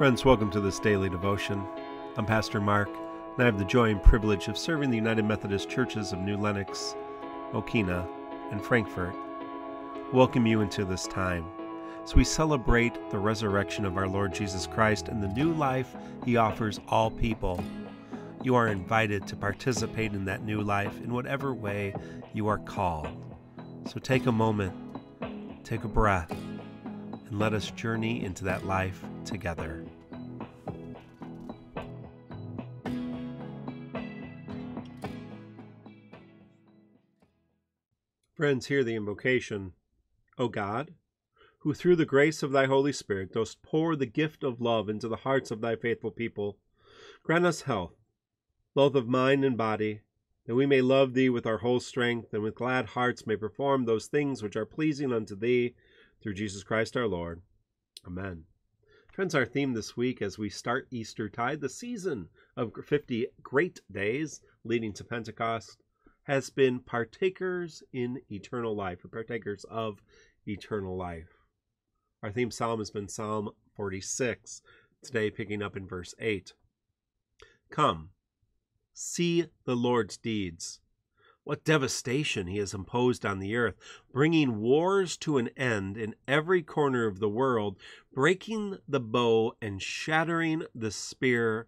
Friends, welcome to this daily devotion. I'm Pastor Mark, and I have the joy and privilege of serving the United Methodist Churches of New Lenox, Mokena, and Frankfort. Welcome you into this time as we celebrate the resurrection of our Lord Jesus Christ and the new life he offers all people. You are invited to participate in that new life in whatever way you are called. So take a moment, take a breath, and let us journey into that life together. Friends, hear the invocation. O God, who through the grace of thy Holy Spirit dost pour the gift of love into the hearts of thy faithful people, grant us health, both of mind and body, that we may love thee with our whole strength, and with glad hearts may perform those things which are pleasing unto thee, through Jesus Christ our Lord. Amen. Friends, our theme this week as we start Easter tide, the season of 50 great days leading to Pentecost, has been partakers in eternal life, or partakers of eternal life. Our theme psalm has been Psalm 46, today picking up in verse 8. Come, see the Lord's deeds. What devastation he has imposed on the earth, bringing wars to an end in every corner of the world, breaking the bow and shattering the spear,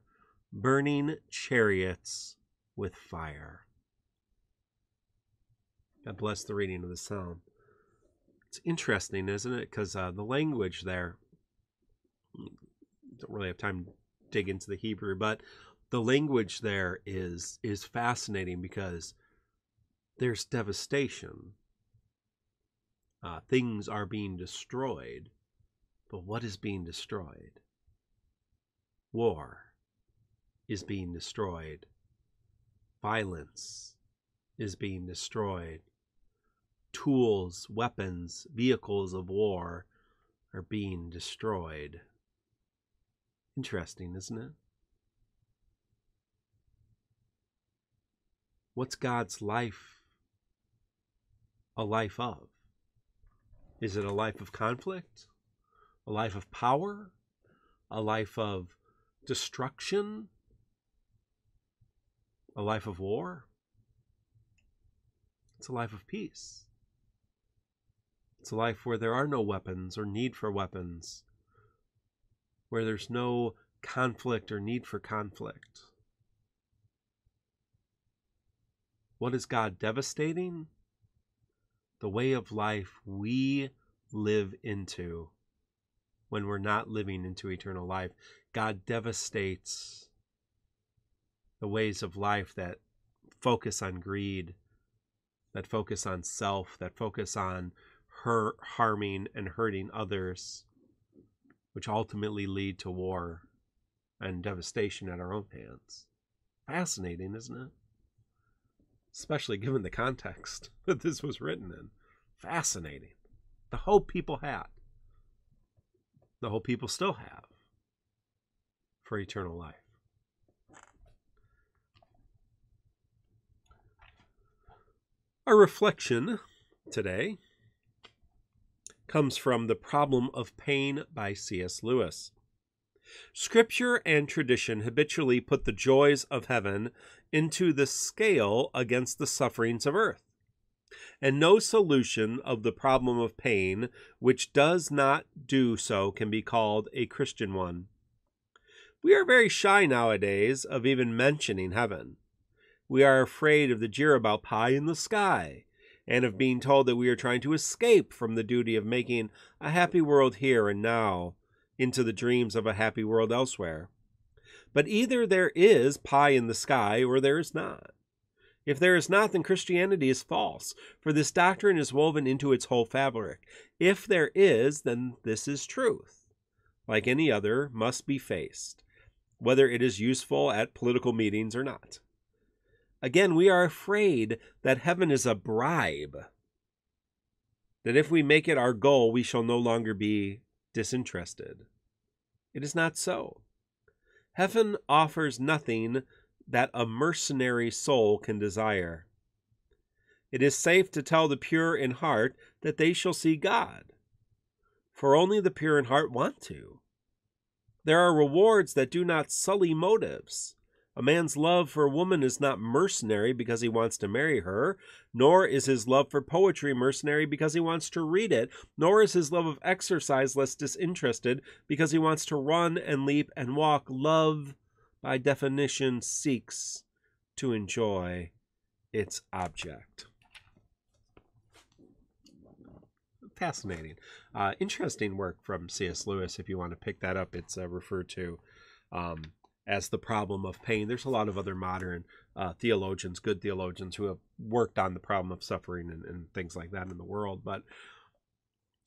burning chariots with fire. God bless the reading of the psalm. It's interesting, isn't it? Because uh, the language there, don't really have time to dig into the Hebrew, but the language there is is fascinating because there's devastation. Uh, things are being destroyed, but what is being destroyed? War is being destroyed. Violence is being destroyed tools, weapons, vehicles of war are being destroyed. Interesting, isn't it? What's God's life a life of? Is it a life of conflict? A life of power? A life of destruction? A life of war? It's a life of peace. It's a life where there are no weapons or need for weapons, where there's no conflict or need for conflict. What is God devastating? The way of life we live into when we're not living into eternal life. God devastates the ways of life that focus on greed, that focus on self, that focus on hurt, harming and hurting others, which ultimately lead to war and devastation at our own hands. Fascinating, isn't it? Especially given the context that this was written in. Fascinating. The hope people had, the hope people still have for eternal life. Our reflection today comes from The Problem of Pain by C.S. Lewis. Scripture and tradition habitually put the joys of heaven into the scale against the sufferings of earth. And no solution of the problem of pain which does not do so can be called a Christian one. We are very shy nowadays of even mentioning heaven. We are afraid of the jeer about pie in the sky and of being told that we are trying to escape from the duty of making a happy world here and now into the dreams of a happy world elsewhere. But either there is pie in the sky or there is not. If there is not, then Christianity is false, for this doctrine is woven into its whole fabric. If there is, then this is truth. Like any other, must be faced, whether it is useful at political meetings or not. Again, we are afraid that heaven is a bribe. That if we make it our goal, we shall no longer be disinterested. It is not so. Heaven offers nothing that a mercenary soul can desire. It is safe to tell the pure in heart that they shall see God, for only the pure in heart want to. There are rewards that do not sully motives. A man's love for a woman is not mercenary because he wants to marry her, nor is his love for poetry mercenary because he wants to read it, nor is his love of exercise less disinterested because he wants to run and leap and walk. Love, by definition, seeks to enjoy its object. Fascinating. Uh, interesting work from C.S. Lewis. If you want to pick that up, it's uh, referred to um, as the problem of pain. There's a lot of other modern uh, theologians, good theologians, who have worked on the problem of suffering and, and things like that in the world. But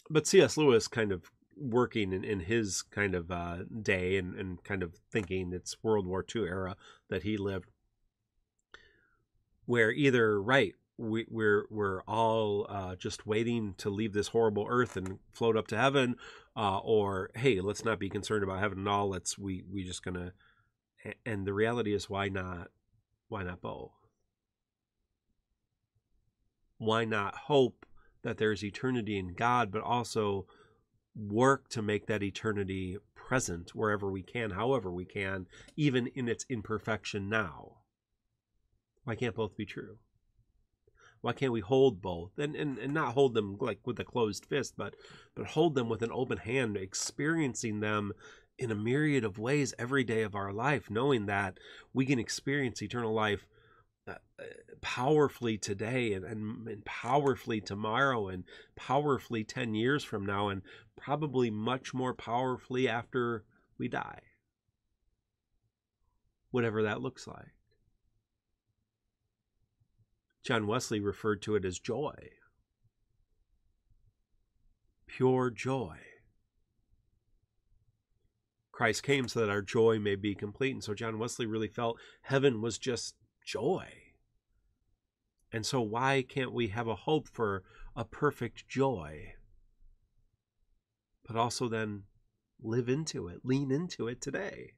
but C.S. Lewis kind of working in, in his kind of uh, day and, and kind of thinking it's World War II era that he lived, where either right we, we're we're all uh, just waiting to leave this horrible earth and float up to heaven, uh, or hey, let's not be concerned about heaven at all. Let's we we just gonna and the reality is why not why not both? Why not hope that there's eternity in god but also work to make that eternity present wherever we can however we can even in its imperfection now? Why can't both be true? Why can't we hold both? And, and and not hold them like with a closed fist but but hold them with an open hand experiencing them in a myriad of ways every day of our life, knowing that we can experience eternal life uh, uh, powerfully today and, and, and, powerfully tomorrow and powerfully 10 years from now and probably much more powerfully after we die. Whatever that looks like. John Wesley referred to it as joy. Pure joy. Christ came so that our joy may be complete. And so John Wesley really felt heaven was just joy. And so, why can't we have a hope for a perfect joy? But also then live into it, lean into it today.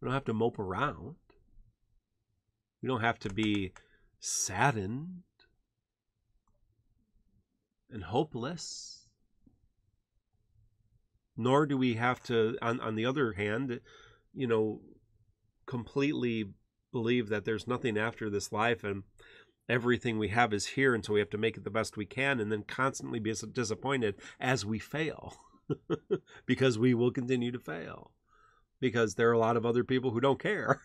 We don't have to mope around. We don't have to be saddened and hopeless nor do we have to on, on the other hand you know completely believe that there's nothing after this life and everything we have is here and so we have to make it the best we can and then constantly be disappointed as we fail because we will continue to fail because there are a lot of other people who don't care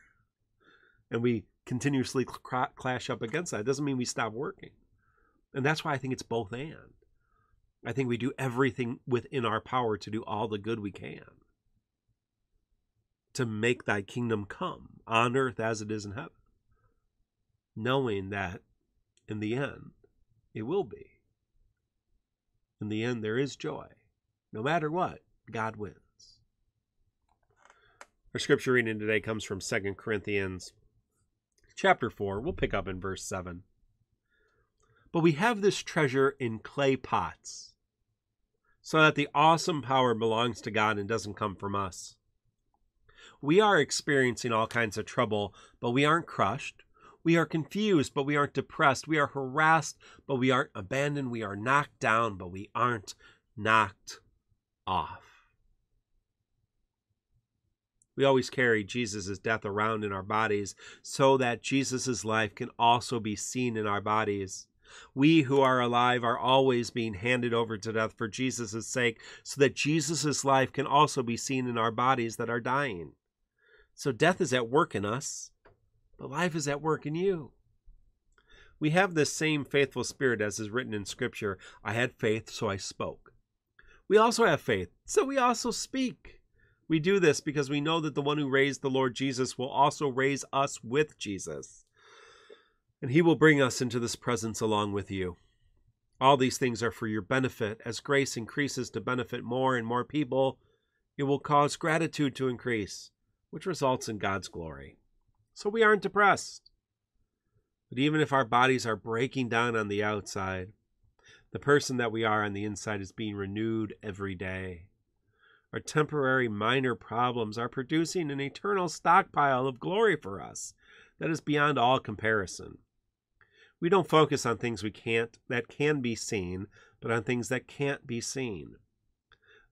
and we continuously cl- clash up against that. It doesn't mean we stop working. And that's why i think it's both and I think we do everything within our power to do all the good we can to make thy kingdom come on earth as it is in heaven, knowing that in the end it will be. In the end, there is joy. No matter what, God wins. Our scripture reading today comes from 2 Corinthians chapter 4. We'll pick up in verse 7. But we have this treasure in clay pots so that the awesome power belongs to God and doesn't come from us. We are experiencing all kinds of trouble, but we aren't crushed. We are confused, but we aren't depressed. We are harassed, but we aren't abandoned. We are knocked down, but we aren't knocked off. We always carry Jesus' death around in our bodies so that Jesus' life can also be seen in our bodies. We who are alive are always being handed over to death for Jesus' sake, so that Jesus' life can also be seen in our bodies that are dying. So death is at work in us, but life is at work in you. We have this same faithful spirit as is written in Scripture I had faith, so I spoke. We also have faith, so we also speak. We do this because we know that the one who raised the Lord Jesus will also raise us with Jesus and he will bring us into this presence along with you. All these things are for your benefit. As grace increases to benefit more and more people, it will cause gratitude to increase, which results in God's glory. So we aren't depressed. But even if our bodies are breaking down on the outside, the person that we are on the inside is being renewed every day. Our temporary minor problems are producing an eternal stockpile of glory for us that is beyond all comparison. We don't focus on things we can't that can be seen, but on things that can't be seen.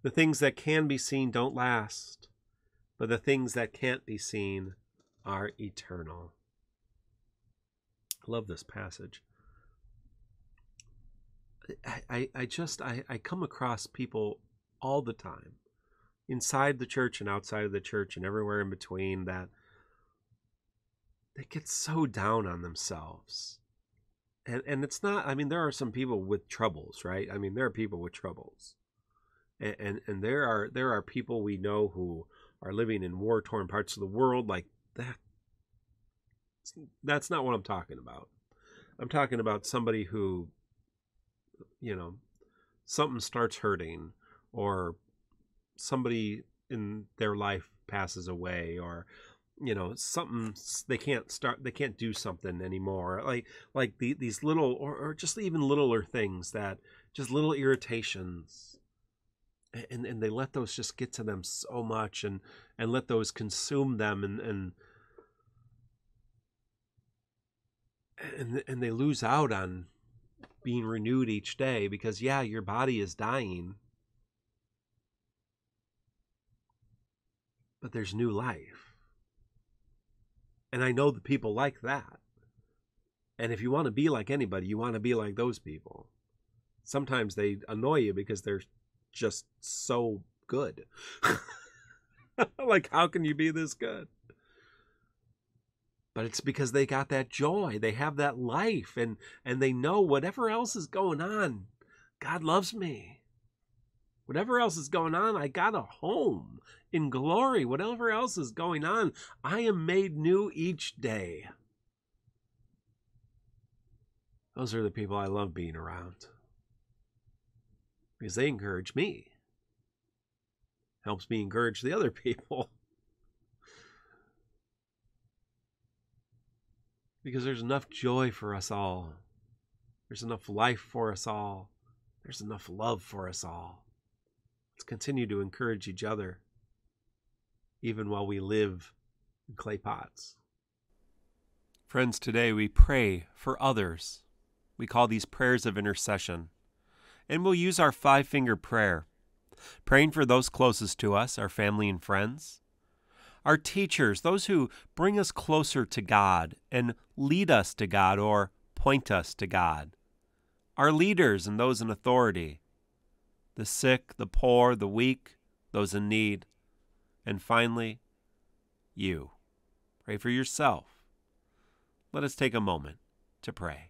The things that can be seen don't last, but the things that can't be seen are eternal. I love this passage. I, I, I just I, I come across people all the time inside the church and outside of the church and everywhere in between that they get so down on themselves and and it's not i mean there are some people with troubles right? I mean there are people with troubles. And and, and there are there are people we know who are living in war torn parts of the world like that. That's not what i'm talking about. I'm talking about somebody who you know something starts hurting or somebody in their life passes away or you know something they can't start they can't do something anymore like like the, these little or, or just even littler things that just little irritations and and they let those just get to them so much and and let those consume them and and and, and they lose out on being renewed each day because yeah your body is dying but there's new life. And I know the people like that. And if you want to be like anybody, you want to be like those people. Sometimes they annoy you because they're just so good. like, how can you be this good? But it's because they got that joy. They have that life and and they know whatever else is going on, God loves me. Whatever else is going on, I got a home in glory. Whatever else is going on, I am made new each day. Those are the people I love being around because they encourage me. Helps me encourage the other people. because there's enough joy for us all. There's enough life for us all. There's enough love for us all. Let's continue to encourage each other, even while we live in clay pots. Friends, today we pray for others. We call these prayers of intercession. And we'll use our five finger prayer, praying for those closest to us, our family and friends, our teachers, those who bring us closer to God and lead us to God or point us to God, our leaders and those in authority, the sick, the poor, the weak, those in need. And finally, you. Pray for yourself. Let us take a moment to pray.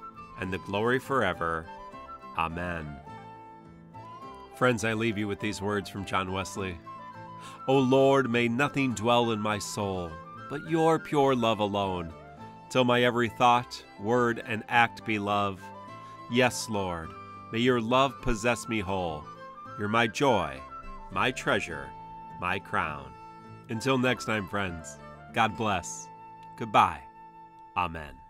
and the glory forever. Amen. Friends, I leave you with these words from John Wesley O Lord, may nothing dwell in my soul but your pure love alone, till my every thought, word, and act be love. Yes, Lord, may your love possess me whole. You're my joy, my treasure, my crown. Until next time, friends, God bless. Goodbye. Amen.